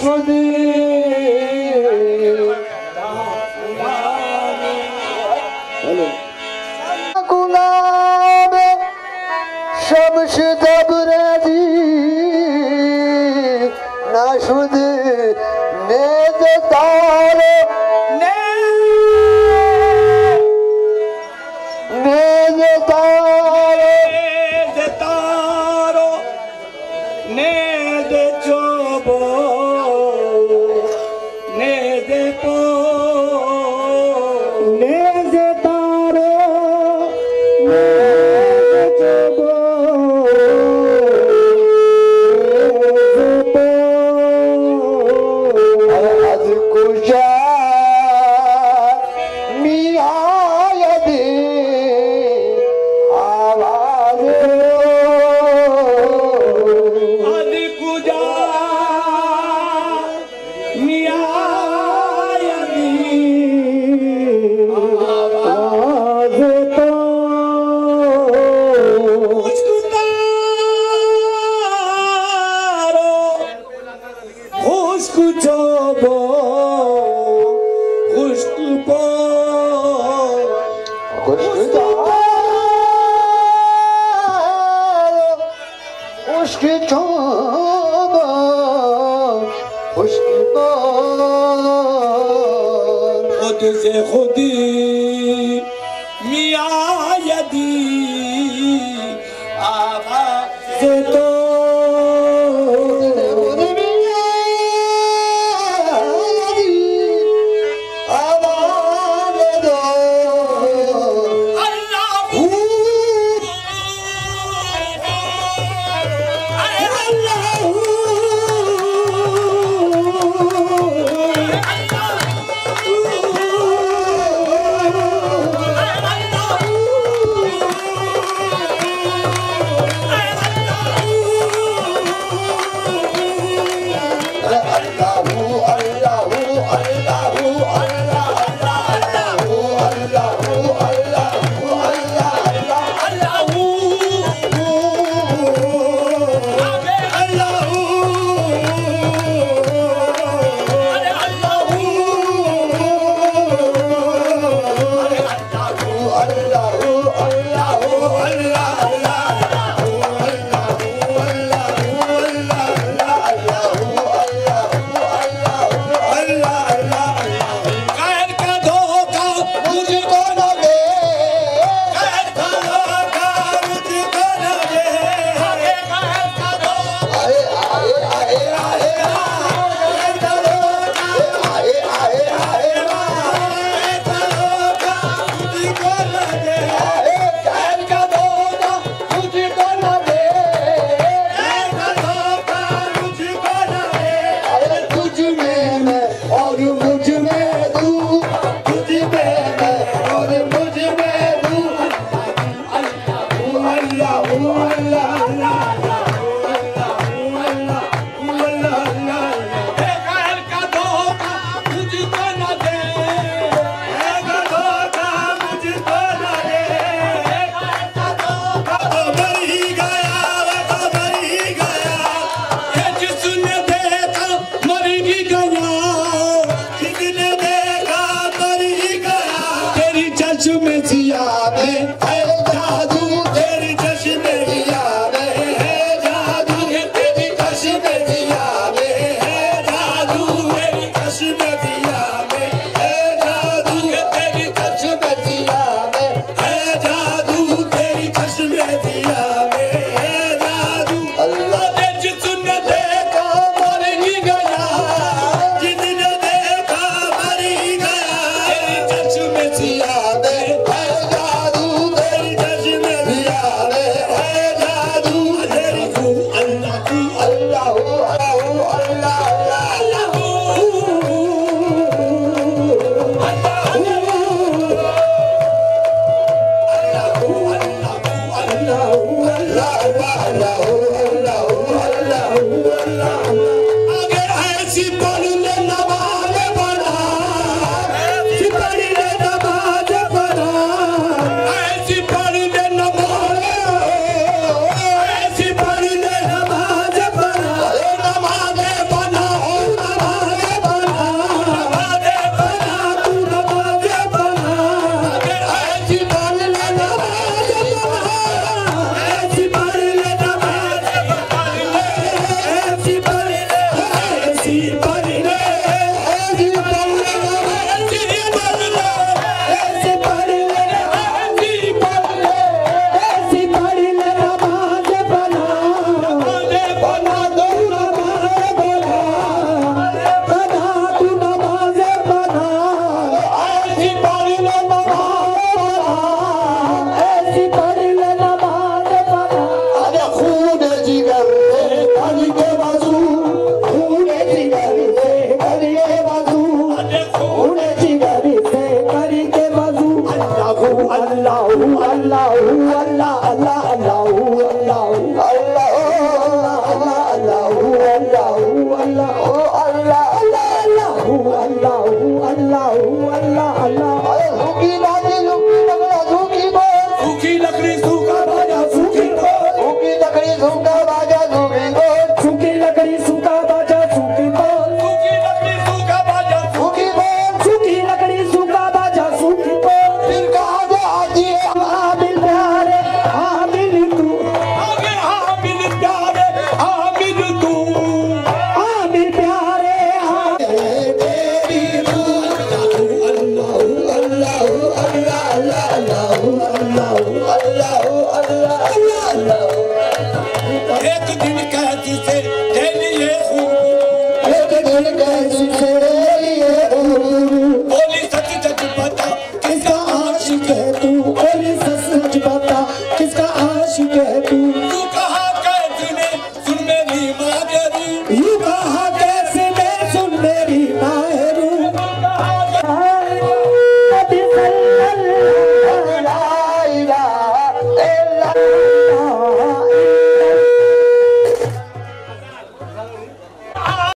शबी hello Ne de नाशता Whoa. छो ख़ुश ख़ुदि ख़ुदि எல்லாரும் मुझ mighty